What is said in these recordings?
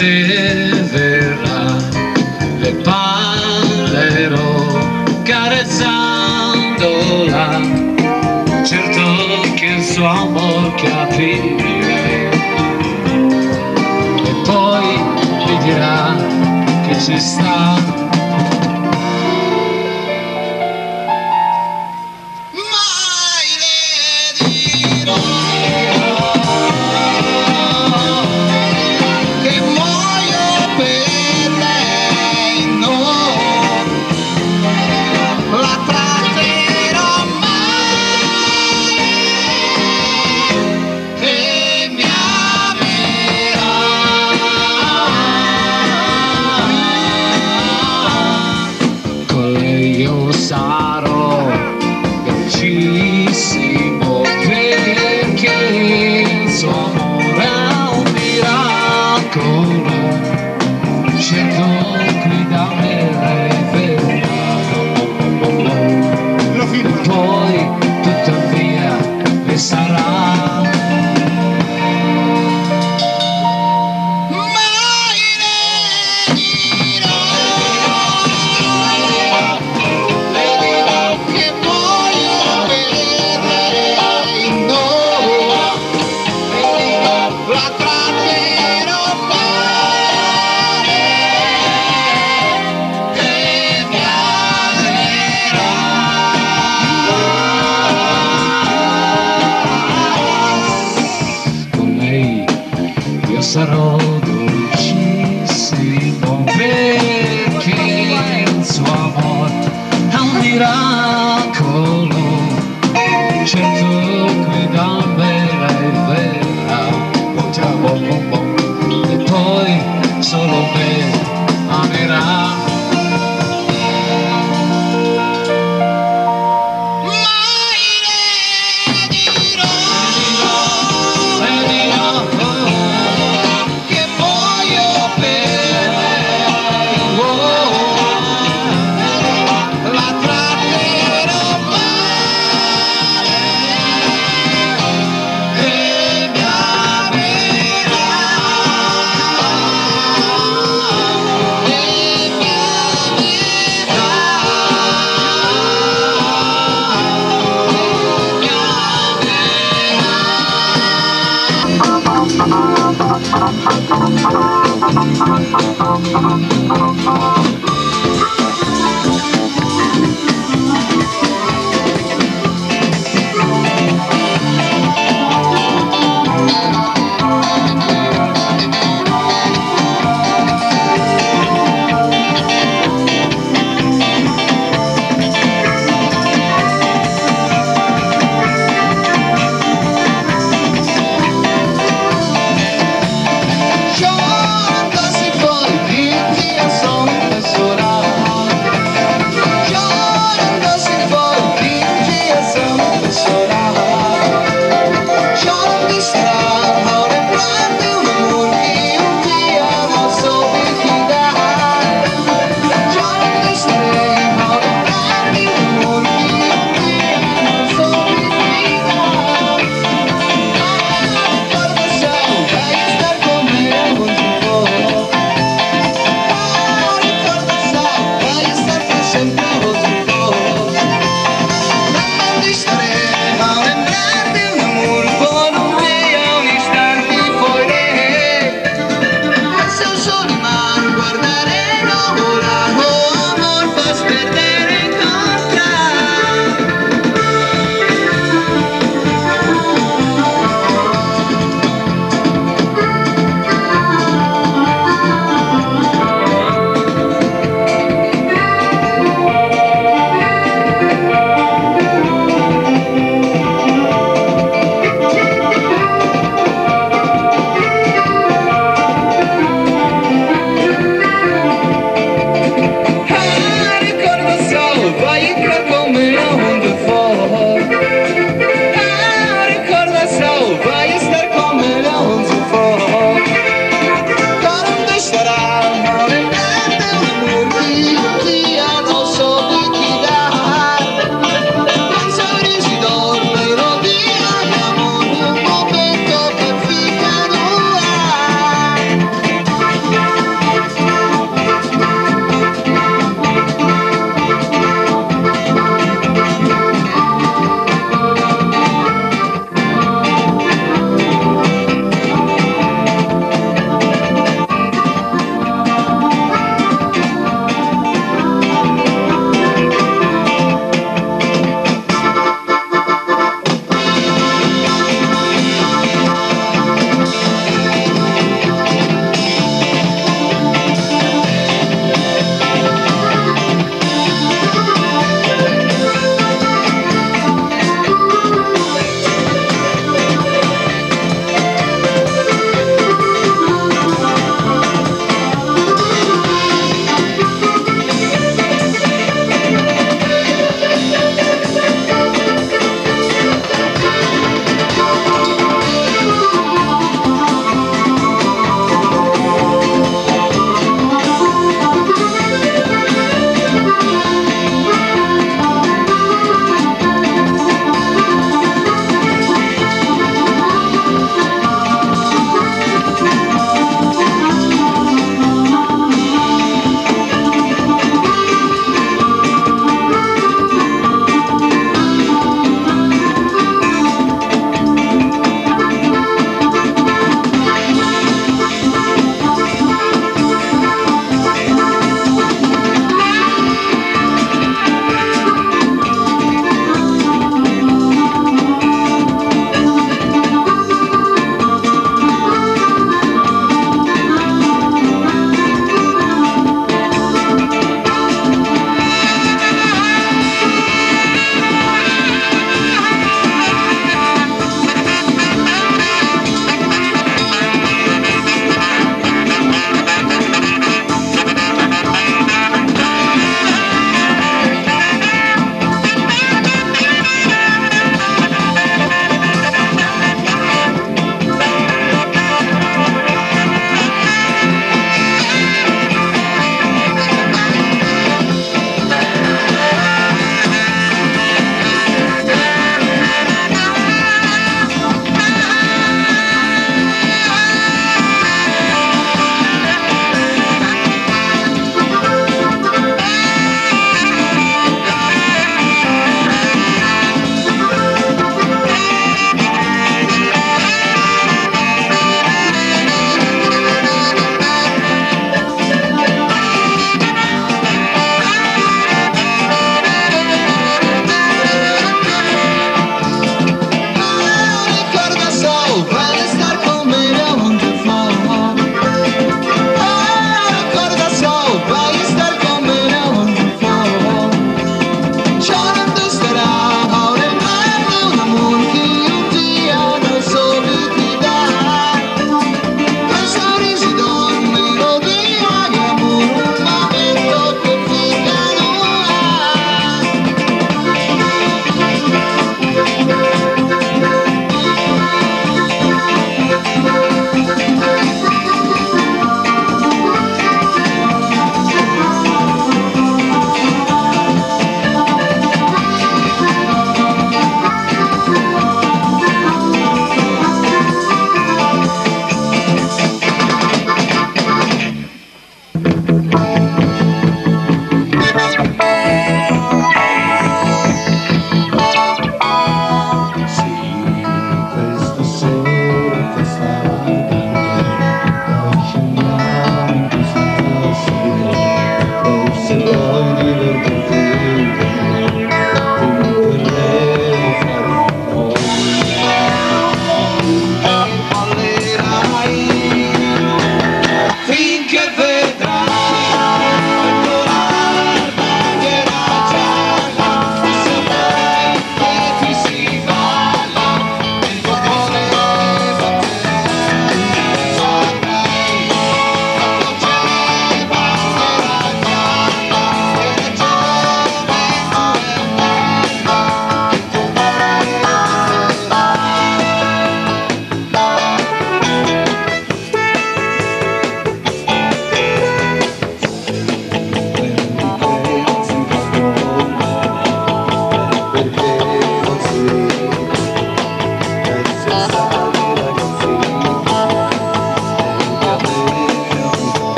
se verrà le parlerò carezzandola. Certo che il suo amor capirei e poi mi dirà che ci sta song. Sarah.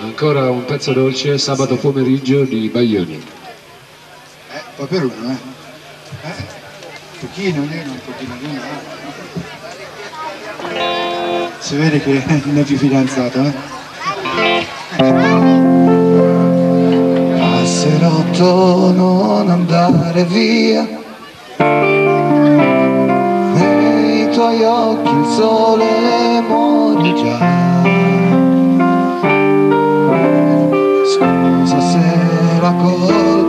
Ancora un pezzo dolce sabato pomeriggio di Baglioni. Eh, poi per uno, eh. eh. Un pochino, almeno un pochino, almeno. eh. Si vede che non è più fidanzato, eh. Passerotto, non andare via. Nei tuoi occhi il sole muore già. Vamos a hacer